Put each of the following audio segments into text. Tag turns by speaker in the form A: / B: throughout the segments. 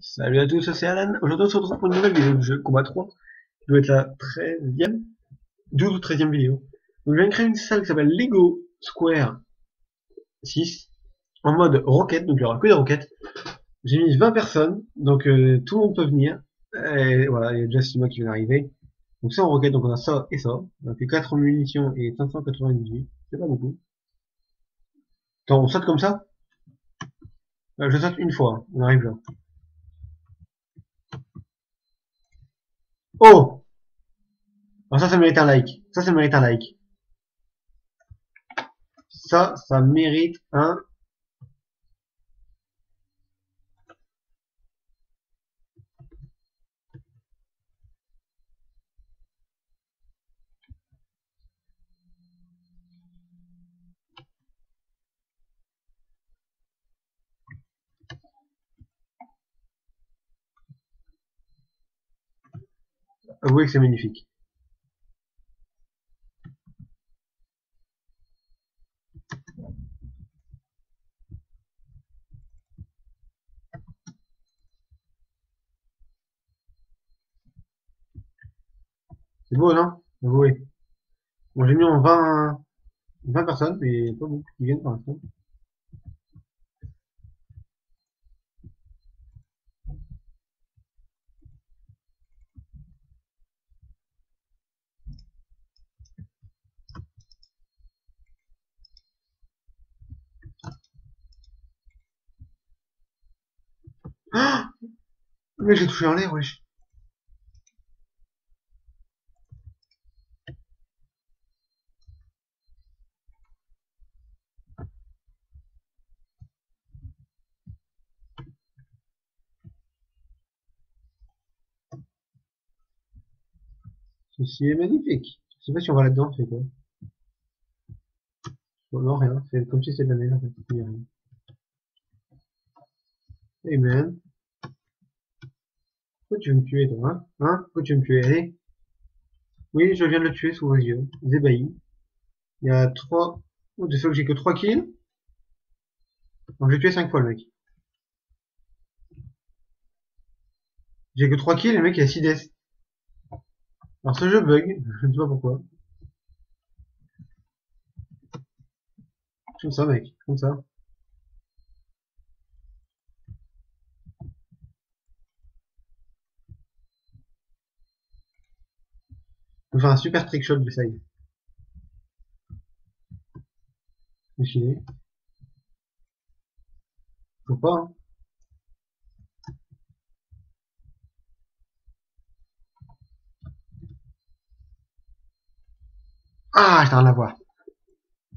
A: Salut à tous, c'est Alan. Aujourd'hui, on se retrouve pour une nouvelle vidéo de jeu Combat 3. Ça doit être la 13e, 12 ou 13e vidéo. Donc, je viens de créer une salle qui s'appelle Lego Square 6 en mode roquette, donc il y aura que des roquettes. J'ai mis 20 personnes, donc euh, tout le monde peut venir. Et voilà, il y a déjà Sima qui vient d'arriver. Donc c'est en roquette, donc on a ça et ça. On a fait 4 munitions et 598. C'est pas beaucoup. Attends, on saute comme ça? Euh, Je saute une fois, on arrive là. Oh Alors ça, ça mérite un like. Ça, ça mérite un like. Ça, ça mérite un... Avouez que c'est magnifique. C'est beau, non? Avouez. Bon, j'ai mis en 20, 20 personnes, mais pas beaucoup qui viennent pour l'instant. Ah Mais j'ai touché en l'air, wesh. Ceci est magnifique. Je sais pas si on va là-dedans, c'est quoi? Non, rien. C'est comme si c'était la merde. Amen. Pourquoi tu veux me tuer, toi, hein? Hein? Pourquoi tu veux me tuer Allez. Oui, je viens de le tuer sous vos yeux. Zébaï. Il y a trois... Oh, de fait que j'ai que trois kills. Donc j'ai tué cinq fois, le mec. J'ai que trois kills, et le mec il a 6 deaths. Alors ce jeu bug, je ne sais pas pourquoi. Comme ça mec, comme ça. On faire un super trick shot de. Défilé. Faut pas, hein. Ah, j'étais rien à voir.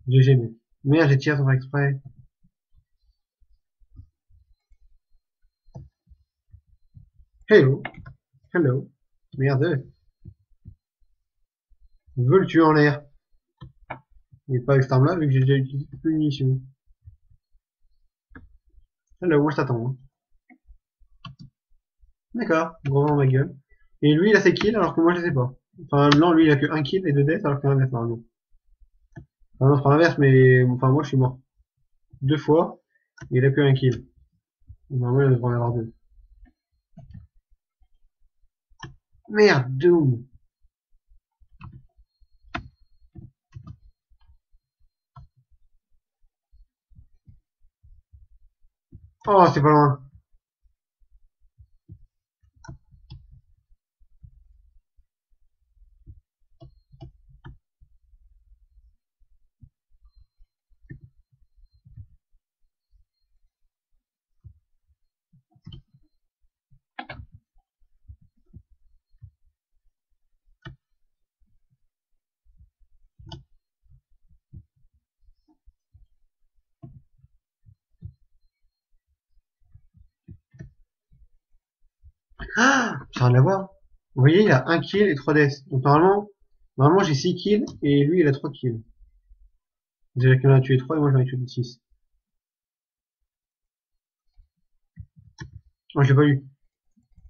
A: GG, mais. Merde, j'ai tiré sans faire exprès. Hello. Hello. Merde. Je veux le tuer en l'air. Il pas avec cette arme-là, vu que j'ai déjà utilisé toute munitions. Hello, moi je t'attends. Hein. D'accord, gros ma gueule. Et lui, il a ses kills, alors que moi je les ai pas. Enfin, non, lui, il a que un kill et deux deaths, alors qu'un death, normalement. Enfin, non, c'est pas l'inverse, mais, enfin, moi, je suis mort. Deux fois, et il a que un kill. Normalement, il devrait en avoir deux. Merde, Doom. Oh, Ah J'ai rien à voir. Vous voyez, il a un kill et 3 deaths. Donc normalement, normalement j'ai 6 kills et lui il a 3 kills. Déjà qu'il en a tué 3 et moi j'en ai tué 6. Moi je l'ai pas eu.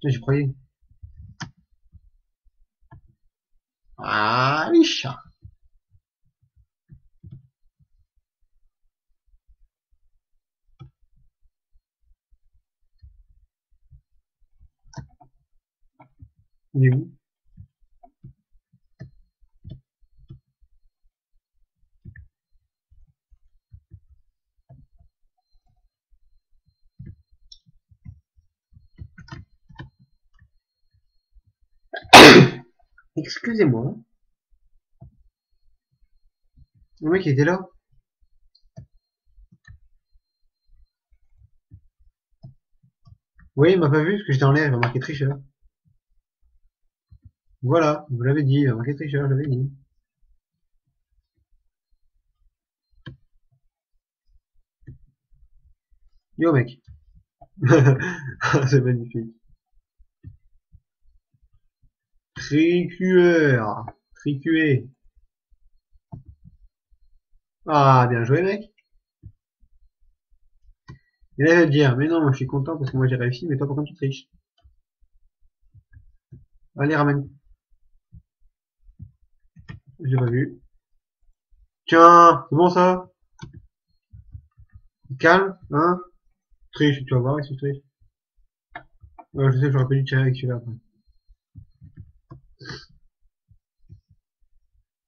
A: J'y croyais. Ah, les chats. Excusez-moi. Le mec était là. Oui, il m'a pas vu parce que j'étais en l'air, il m'a marqué tricheur. Voilà, vous l'avez dit, marqué tricheur, je l'avais dit. Yo mec. C'est magnifique. Tricueur. Tricué. Ah, bien joué mec. Il allait dire, mais non, moi je suis content parce que moi j'ai réussi, mais toi pourquoi tu triches Allez, ramène. J'ai pas vu. Tiens, c'est bon ça? Calme, hein? Triche, tu vas voir si tu triches. Ouais, je sais, j'aurais pas dû tirer avec celui-là.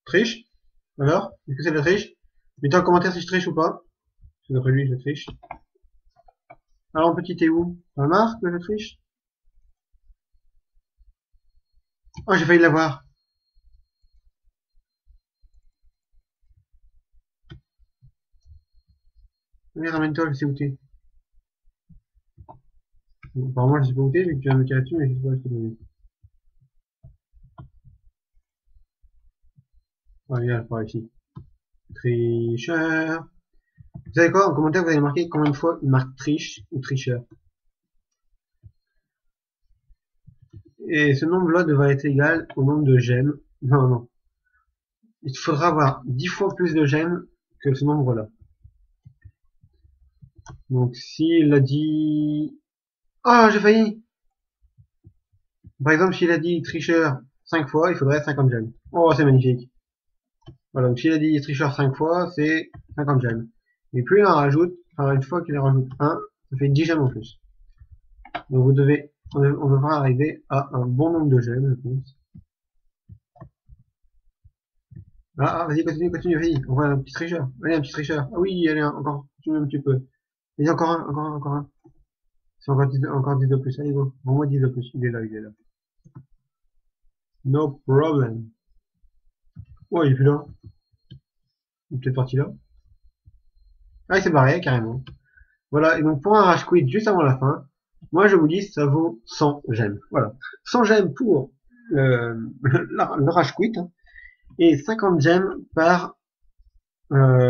A: Triche? Alors? Est-ce que c'est de la triche? Mettez en commentaire si je triche ou pas. C'est d'après lui, je triche. Alors, petit, t'es où? Ça marque que je triche? Oh, j'ai failli l'avoir. Allez, ramène-toi, je sais où t'es. apparemment, je sais pas où t'es, mais tu vas me tirer dessus, mais je sais pas où je t'ai pas vu. par ici. Tricheur. Vous savez quoi En commentaire, vous allez marquer combien de fois il marque triche ou tricheur. Et ce nombre-là devrait être égal au nombre de j'aime. Non, non. Il faudra avoir 10 fois plus de j'aime que ce nombre-là. Donc, s'il a dit... Ah, j'ai failli Par exemple, s'il a dit tricheur 5 fois, il faudrait 50 j'aime. Oh, c'est magnifique. Voilà, donc s'il a dit tricheur 5 fois, c'est 50 j'aime. Et plus il en rajoute, enfin une fois qu'il en rajoute 1, ça fait 10 gemmes en plus. Donc vous devez, on, devra arriver à un bon nombre de gemmes, je pense. Ah, ah vas-y, continue, continue, vas-y. On voit un petit tricheur. Allez, un petit tricheur. Ah oui, allez, encore, continue un petit peu. Vas-y, encore un, encore un, encore un. C'est encore 10, encore 10 de plus. Allez, go. Au moins 10 de plus. Il est là, il est là. No problem. Oh, il est plus là. Il est peut-être parti là. Ah, il s'est barré, carrément. Voilà, et donc pour un rage quit juste avant la fin, moi je vous dis, ça vaut 100 j'aime. Voilà. 100 j'aime pour le, le, rage quit, hein. et 50 j'aime par... Euh,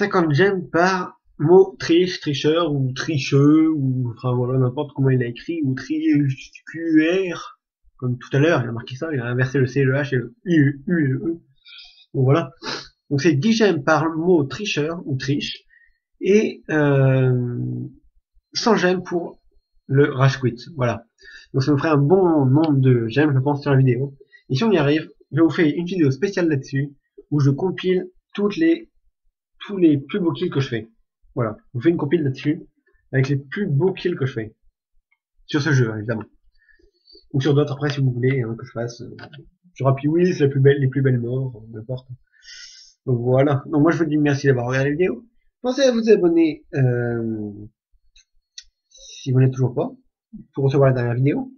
A: 50 j'aime par mot triche, tricheur, ou tricheux, ou enfin voilà, n'importe comment il a écrit, ou tricuer, comme tout à l'heure, il a marqué ça, il a inversé le C, le H et le U, U et le E. Donc voilà. Donc c'est 10 gemmes par mot tricheur ou triche et euh, 100 gemmes pour le rage quit. Voilà. Donc ça nous ferait un bon nombre de gemmes, je pense, sur la vidéo. Et si on y arrive, je vous fais une vidéo spéciale là-dessus où je compile toutes les tous les plus beaux kills que je fais. Voilà. Je vous fais une compile là-dessus avec les plus beaux kills que je fais sur ce jeu, évidemment. Ou sur d'autres après si vous voulez hein, que je fasse. Euh, sur Happy Wheels, les plus belles, les plus belles morts, n'importe. Donc voilà. Donc moi je vous dis merci d'avoir regardé la vidéo. Pensez à vous abonner euh, si vous n'êtes toujours pas pour recevoir la dernière vidéo.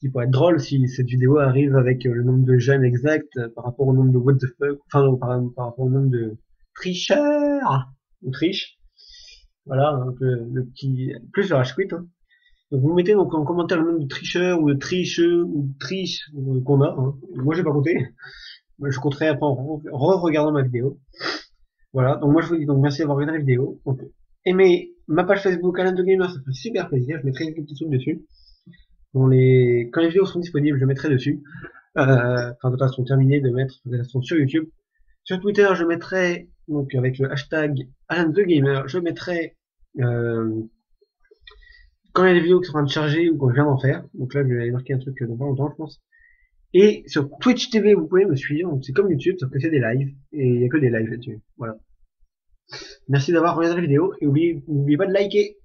A: Qui pourrait être drôle si cette vidéo arrive avec le nombre de j'aime exact par rapport au nombre de what the fuck, enfin par, rapport au nombre de tricheurs ou triche. Voilà, donc le, petit plus le quit. Hein. Donc vous mettez donc en commentaire le nombre de tricheurs ou de tricheux ou de triches qu'on a. Hein. Moi j'ai pas compté je compterai après en re-regardant ma vidéo. Voilà, donc moi je vous dis donc merci d'avoir regardé la vidéo. Donc, aimez ma page Facebook Alain de Gamer, ça fait super plaisir, je mettrai quelques petits trucs dessus. les... Quand les vidéos seront disponibles, je mettrai dessus. Euh, enfin, de façon terminée de mettre de façon sur YouTube. Sur Twitter, je mettrai, donc avec le hashtag Alain de Gamer, je mettrai euh, quand il y a des vidéos qui sont en train de charger ou quand je viens d'en faire. Donc là, je vais marquer un truc dans pas longtemps, je pense. Et sur Twitch TV, vous pouvez me suivre. C'est comme YouTube, sauf que c'est des lives. Et il n'y a que des lives là-dessus. Voilà. Merci d'avoir regardé la vidéo. Et n'oubliez pas de liker.